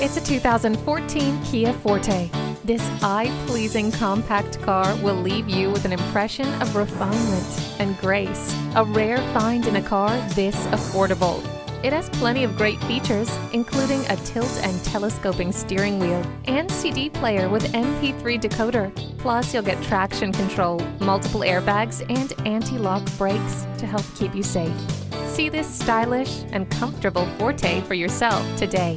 It's a 2014 Kia Forte. This eye-pleasing compact car will leave you with an impression of refinement and grace. A rare find in a car this affordable. It has plenty of great features, including a tilt and telescoping steering wheel and CD player with MP3 decoder. Plus, you'll get traction control, multiple airbags, and anti-lock brakes to help keep you safe. See this stylish and comfortable Forte for yourself today.